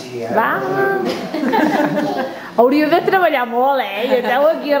sí, eh? Va! Hauríeu de treballar molt, eh? I esteu aquí a.